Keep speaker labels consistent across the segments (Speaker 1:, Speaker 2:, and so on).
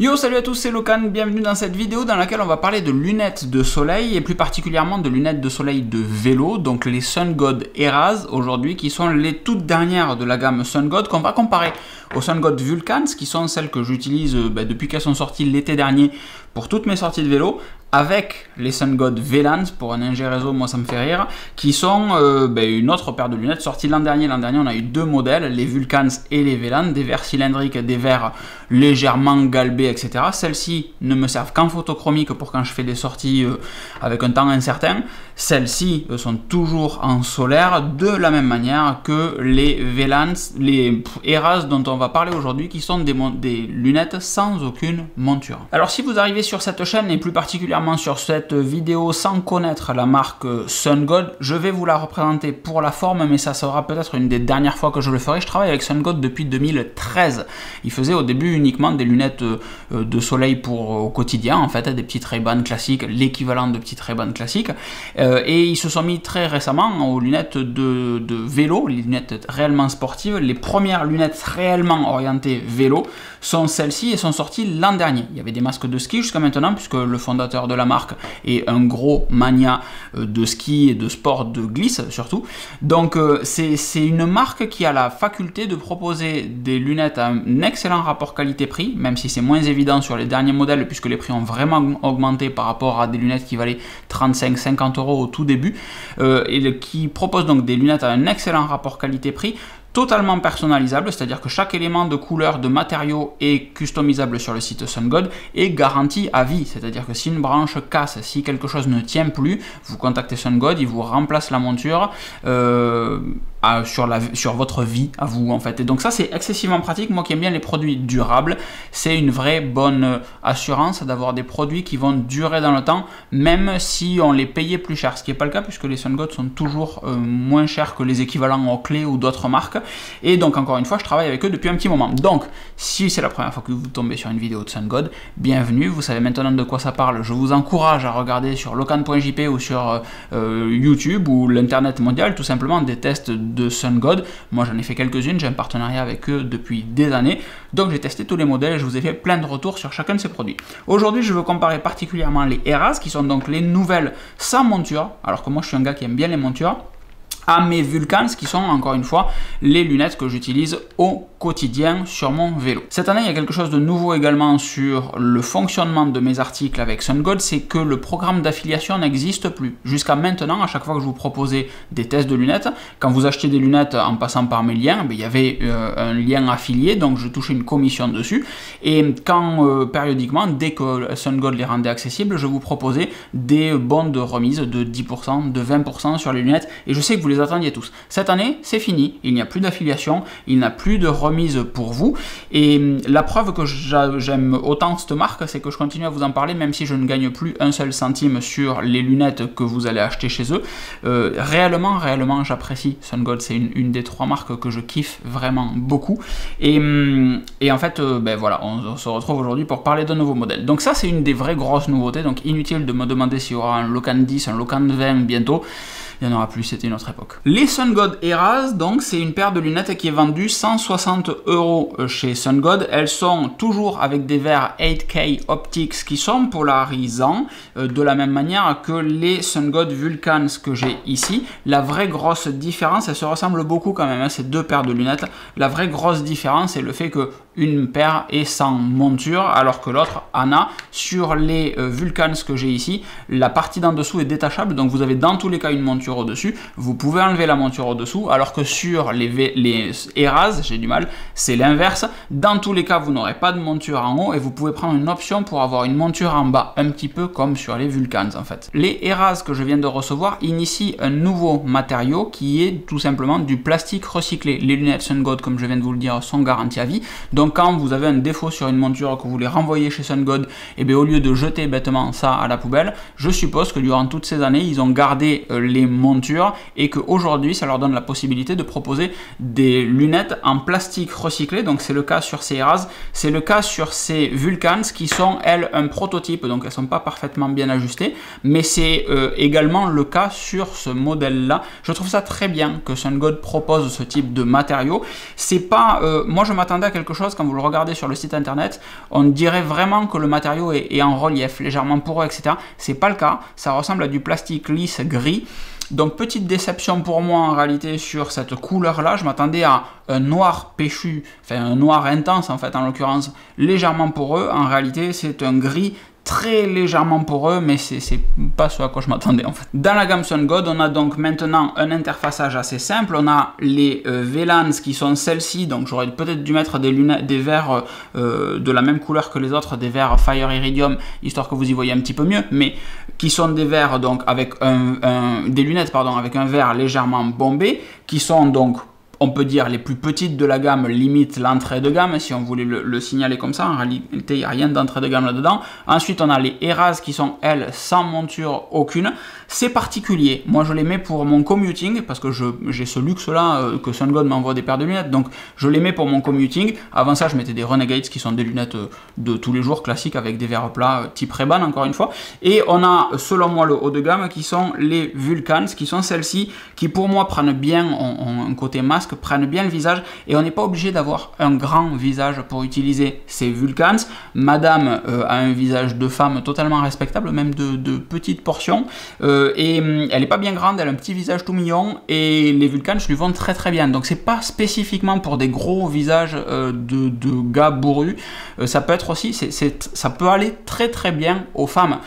Speaker 1: Yo salut à tous c'est Locan, bienvenue dans cette vidéo dans laquelle on va parler de lunettes de soleil et plus particulièrement de lunettes de soleil de vélo, donc les Sun God Eras aujourd'hui qui sont les toutes dernières de la gamme Sun God qu'on va comparer aux Sun God Vulcans qui sont celles que j'utilise bah, depuis qu'elles sont sorties l'été dernier pour toutes mes sorties de vélo avec les Sun God Velans, pour un ingé réseau, moi ça me fait rire, qui sont euh, ben, une autre paire de lunettes sorties l'an dernier. L'an dernier, on a eu deux modèles, les Vulcans et les Velans, des verres cylindriques, des verres légèrement galbés, etc. Celles-ci ne me servent qu'en photochromique pour quand je fais des sorties euh, avec un temps incertain. Celles-ci euh, sont toujours en solaire, de la même manière que les Velans, les Eras dont on va parler aujourd'hui, qui sont des, lunettes sans aucune monture. Alors si vous arrivez sur cette chaîne, et plus particulièrement sur cette vidéo sans connaître la marque Sun God. Je vais vous la représenter pour la forme, mais ça sera peut-être une des dernières fois que je le ferai. Je travaille avec Sun God depuis 2013. Il faisait au début uniquement des lunettes euh, de soleil pour au quotidien, en fait, des petites Ray-Ban classiques, l'équivalent de petites Ray-Ban classiques. Euh, et ils se sont mis très récemment aux lunettes de, vélo, les lunettes réellement sportives. Les premières lunettes réellement orientées vélo sont celles-ci et sont sorties l'an dernier. Il y avait des masques de ski jusqu'à maintenant, puisque le fondateur de la marque et un gros mania euh, de ski et de sport de glisse surtout. Donc euh, c'est une marque qui a la faculté de proposer des lunettes à un excellent rapport qualité-prix, même si c'est moins évident sur les derniers modèles puisque les prix ont vraiment augmenté par rapport à des lunettes qui valaient 35-50 euros au tout début, euh, et qui propose donc des lunettes à un excellent rapport qualité-prix totalement personnalisable, c'est-à-dire que chaque élément de couleur, de matériau est customisable sur le site SunGod et garanti à vie, c'est-à-dire que si une branche casse, si quelque chose ne tient plus, vous contactez SunGod, il vous remplace la monture. Euh, sur, votre vie à vous en fait. Et donc ça c'est excessivement pratique. Moi qui aime bien les produits durables, c'est une vraie bonne euh, assurance d'avoir des produits qui vont durer dans le temps, même si on les payait plus cher. Ce qui n'est pas le cas puisque les SunGod sont toujours euh, moins chers que les équivalents Oakley ou d'autres marques. Et donc encore une fois, je travaille avec eux depuis un petit moment. Donc si c'est la première fois que vous tombez sur une vidéo de SunGod, bienvenue. Vous savez maintenant de quoi ça parle. Je vous encourage à regarder sur locan.jp ou sur euh, YouTube ou l'internet mondial tout simplement des tests de Sun God. Moi j'en ai fait quelques-unes, j'ai un partenariat avec eux depuis des années. Donc j'ai testé tous les modèles et je vous ai fait plein de retours sur chacun de ces produits. Aujourd'hui je veux comparer particulièrement les Eras qui sont donc les nouvelles sans monture. Alors que moi je suis un gars qui aime bien les montures à mes Vulcans qui sont encore une fois les lunettes que j'utilise au quotidien sur mon vélo. Cette année, il y a quelque chose de nouveau également sur le fonctionnement de mes articles avec SunGod, c'est que le programme d'affiliation n'existe plus. Jusqu'à maintenant, à chaque fois que je vous proposais des tests de lunettes, quand vous achetez des lunettes en passant par mes liens, ben, il y avait euh, un lien affilié, donc je touchais une commission dessus. Et quand euh, périodiquement, dès que SunGod les rendait accessibles, je vous proposais des bons de remise de 10%, de 20% sur les lunettes. Et je sais que vous les attendiez tous. Cette année, c'est fini. Il n'y a plus d'affiliation, il n'y a plus de remise pour vous. Et hum, la preuve que j'aime autant cette marque, c'est que je continue à vous en parler, même si je ne gagne plus un seul centime sur les lunettes que vous allez acheter chez eux. Euh, réellement, réellement, j'apprécie SunGold. C'est une, des trois marques que je kiffe vraiment beaucoup. Et, hum, en fait, euh, ben voilà, on, se retrouve aujourd'hui pour parler d'un nouveau modèle. Donc ça, c'est une des vraies grosses nouveautés. Donc inutile de me demander s'il y aura un Locan 10, un Locan 20 bientôt il n'y en aura plus, c'était une autre époque. Les Sun God Eras, donc, c'est une paire de lunettes qui est vendue 160 euros chez Sun God. Elles sont toujours avec des verres 8K Optics qui sont polarisants, euh, de la même manière que les Sun God Vulcans que j'ai ici. La vraie grosse différence, elles se ressemblent beaucoup quand même, hein, ces deux paires de lunettes. La vraie grosse différence, c'est le fait que une paire est sans monture, alors que l'autre en a. Sur les euh, Vulcans que j'ai ici, la partie d'en dessous est détachable, donc vous avez dans tous les cas une monture au-dessus. Vous pouvez enlever la monture au-dessous, alors que sur les, les Eras, j'ai du mal, c'est l'inverse. Dans tous les cas, vous n'aurez pas de monture en haut, et vous pouvez prendre une option pour avoir une monture en bas, un petit peu comme sur les Vulcans en fait. Les Eras que je viens de recevoir initient un nouveau matériau qui est tout simplement du plastique recyclé. Les lunettes Sun God, comme je viens de vous le dire, sont garanties à vie. Donc donc quand vous avez un défaut sur une monture que vous voulez renvoyer chez SunGod, et eh bien au lieu de jeter bêtement ça à la poubelle, je suppose que durant toutes ces années, ils ont gardé euh, les montures et qu'aujourd'hui, ça leur donne la possibilité de proposer des lunettes en plastique recyclé. Donc c'est le cas sur ces Eras, c'est le cas sur ces Vulcans qui sont elles un prototype, donc elles sont pas parfaitement bien ajustées, mais c'est euh, également le cas sur ce modèle-là. Je trouve ça très bien que SunGod propose ce type de matériaux. C'est pas, euh, moi je m'attendais à quelque chose quand vous le regardez sur le site internet. On dirait vraiment que le matériau est, en relief, légèrement poreux, etc. C'est pas le cas. Ça ressemble à du plastique lisse gris. Donc petite déception pour moi en réalité sur cette couleur là, je m'attendais à un noir péchu, enfin un noir intense en fait en l'occurrence, légèrement poreux, en réalité c'est un gris très légèrement poreux, mais c'est pas ce à quoi je m'attendais en fait. Dans la gamme Sun God, on a donc maintenant un interfaçage assez simple. On a les euh, VLANs qui sont celles-ci, donc j'aurais peut-être dû mettre des lunettes, des verres euh, de la même couleur que les autres, des verres Fire Iridium, histoire que vous y voyez un petit peu mieux, mais qui sont des verres donc avec un, des lunettes pardon avec un verre légèrement bombé, qui sont donc on peut dire les plus petites de la gamme limite l'entrée de gamme, si on voulait le, signaler comme ça, en réalité il n'y a rien d'entrée de gamme là-dedans. Ensuite on a les Eras qui sont elles sans monture aucune. C'est particulier, moi je les mets pour mon commuting, parce que j'ai ce luxe là, euh, que SunGod m'envoie des paires de lunettes, donc je les mets pour mon commuting. Avant ça je mettais des Renegades qui sont des lunettes euh, de tous les jours classiques avec des verres plats euh, type Ray-Ban encore une fois. Et on a selon moi le haut de gamme qui sont les Vulcans, qui sont celles-ci, qui pour moi prennent bien un côté masque prennent bien le visage et on n'est pas obligé d'avoir un grand visage pour utiliser ces Vulcans. Madame euh, a un visage de femme totalement respectable, même de, petites portions euh, et hum, elle n'est pas bien grande, elle a un petit visage tout mignon et les Vulcans lui vont très très bien. Donc c'est pas spécifiquement pour des gros visages euh, de, gars bourrus, ça peut être aussi, ça peut aller très très bien aux femmes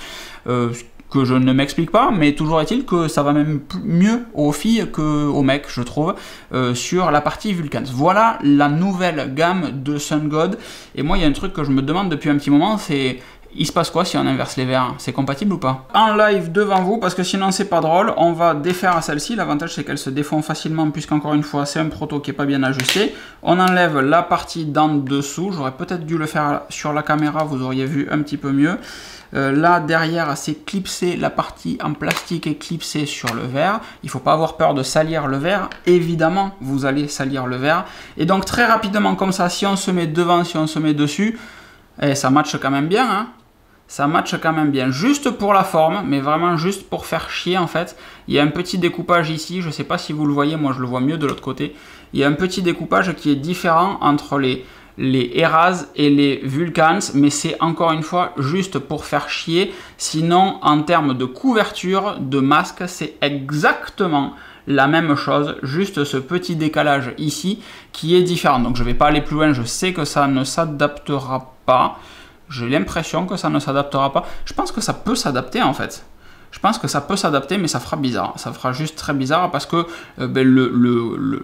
Speaker 1: que je ne m'explique pas, mais toujours est-il que ça va même mieux aux filles qu'aux mecs, je trouve, euh, sur la partie Vulcans. Voilà la nouvelle gamme de Sun God. Et moi, il y a un truc que je me demande depuis un petit moment, c'est il se passe quoi si on inverse les verres? C'est compatible ou pas? En live devant vous, parce que sinon c'est pas drôle, on va défaire celle-ci. L'avantage c'est qu'elle se défend facilement, puisqu'encore une fois c'est un proto qui est pas bien ajusté. On enlève la partie d'en dessous. J'aurais peut-être dû le faire sur la caméra, vous auriez vu un petit peu mieux. Euh, là, derrière, c'est clipsé, la partie en plastique est clipsée sur le verre. Il faut pas avoir peur de salir le verre. Évidemment, vous allez salir le verre. Et donc, très rapidement, comme ça, si on se met devant, si on se met dessus, eh, ça matche quand même bien. Hein ça matche quand même bien, juste pour la forme, mais vraiment juste pour faire chier en fait. Il y a un petit découpage ici, je ne sais pas si vous le voyez, moi je le vois mieux de l'autre côté. Il y a un petit découpage qui est différent entre les, les Eras et les Vulcans, mais c'est encore une fois juste pour faire chier. Sinon, en termes de couverture, de masque, c'est exactement la même chose, juste ce petit décalage ici qui est différent. Donc je ne vais pas aller plus loin, je sais que ça ne s'adaptera pas. J'ai l'impression que ça ne s'adaptera pas. Je pense que ça peut s'adapter en fait je pense que ça peut s'adapter, mais ça fera bizarre. Ça fera juste très bizarre parce que euh, ben,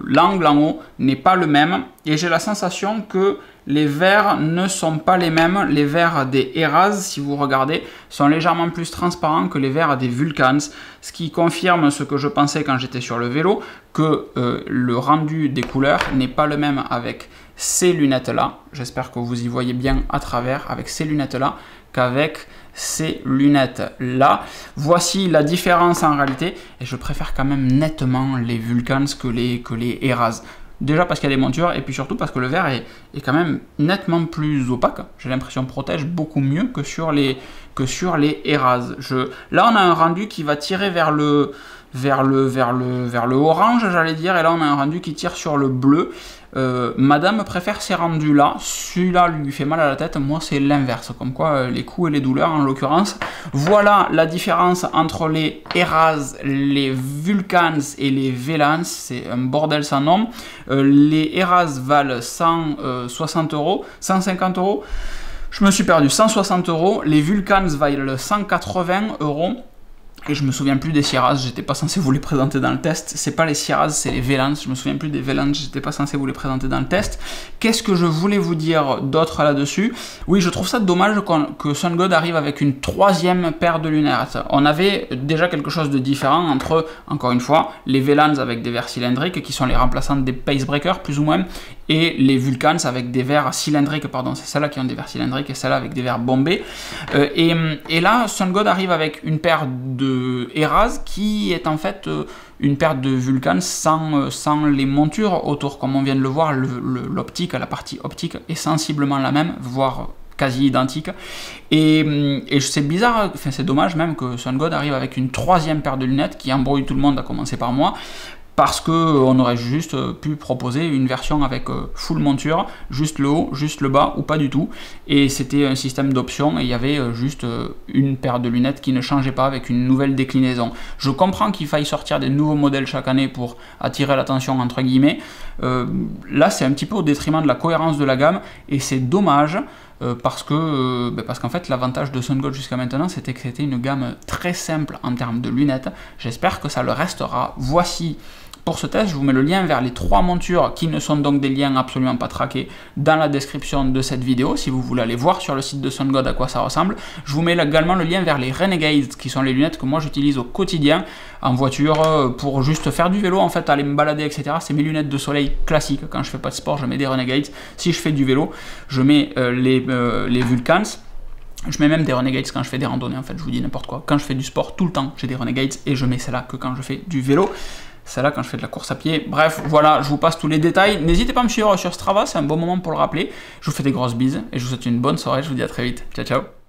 Speaker 1: l'angle en haut n'est pas le même. Et j'ai la sensation que les verres ne sont pas les mêmes. Les verres des Eras, si vous regardez, sont légèrement plus transparents que les verres des Vulcans. Ce qui confirme ce que je pensais quand j'étais sur le vélo, que euh, le rendu des couleurs n'est pas le même avec ces lunettes-là. J'espère que vous y voyez bien à travers avec ces lunettes-là qu'avec ces lunettes-là. Voici la différence en réalité, et je préfère quand même nettement les Vulcans que les, que Eras. Déjà parce qu'il y a des montures, et puis surtout parce que le verre est, est quand même nettement plus opaque. J'ai l'impression protège beaucoup mieux que sur les, que sur les Eras. Je, là, on a un rendu qui va tirer vers le, vers le, vers le, vers le orange, j'allais dire, et là, on a un rendu qui tire sur le bleu. Euh, madame préfère ces rendus là, celui-là lui fait mal à la tête, moi c'est l'inverse, comme quoi euh, les coups et les douleurs en l'occurrence. Voilà la différence entre les Eras, les Vulcans et les Velans, c'est un bordel sans nom. Euh, les Eras valent 160 euros, 150 euros. Je me suis perdu, 160 euros. Les Vulcans valent 180 euros. Et je me souviens plus des Sierras, j'étais pas censé vous les présenter dans le test. C'est pas les Sierras, c'est les Vélans. Je me souviens plus des Vélans, j'étais pas censé vous les présenter dans le test. Qu'est-ce que je voulais vous dire d'autre là-dessus? Oui, je trouve ça dommage que Sun God arrive avec une troisième paire de lunettes. On avait déjà quelque chose de différent entre, encore une fois, les Vélans avec des verres cylindriques qui sont les remplaçants des Pacebreakers plus ou moins, et les Vulcans avec des verres cylindriques, pardon, c'est celles-là qui ont des verres cylindriques et celles-là avec des verres bombés. Euh, et, et, là, Sun God arrive avec une paire de Eras qui est en fait euh, une paire de Vulcans sans, euh, sans les montures autour, comme on vient de le voir, l'optique, la partie optique est sensiblement la même, voire quasi identique. Et, et c'est bizarre, enfin c'est dommage même que Sun God arrive avec une troisième paire de lunettes qui embrouille tout le monde, à commencer par moi, parce qu'on aurait juste pu proposer une version avec full monture, juste le haut, juste le bas ou pas du tout. Et c'était un système d'options et il y avait juste une paire de lunettes qui ne changeait pas avec une nouvelle déclinaison. Je comprends qu'il faille sortir des nouveaux modèles chaque année pour attirer l'attention entre guillemets. là c'est un petit peu au détriment de la cohérence de la gamme et c'est dommage parce que ben, parce qu'en fait l'avantage de SunGold jusqu'à maintenant c'était que c'était une gamme très simple en termes de lunettes. J'espère que ça le restera. Voici pour ce test, je vous mets le lien vers les trois montures qui ne sont donc des liens absolument pas traqués dans la description de cette vidéo si vous voulez aller voir sur le site de SunGod à quoi ça ressemble. Je vous mets également le lien vers les Renegades qui sont les lunettes que moi j'utilise au quotidien en voiture euh, pour juste faire du vélo en fait, aller me balader etc. C'est mes lunettes de soleil classiques. Quand je fais pas de sport, je mets des Renegades. Si je fais du vélo, je mets euh, les, euh, les Vulcans. Je mets même des Renegades quand je fais des randonnées, en fait, je vous dis n'importe quoi. Quand je fais du sport, tout le temps, j'ai des Renegades et je mets celle-là que quand je fais du vélo. Celle-là quand je fais de la course à pied. Bref, voilà, je vous passe tous les détails. N'hésitez pas à me suivre sur Strava, c'est un bon moment pour le rappeler. Je vous fais des grosses bises et je vous souhaite une bonne soirée. Je vous dis à très vite. Ciao, ciao.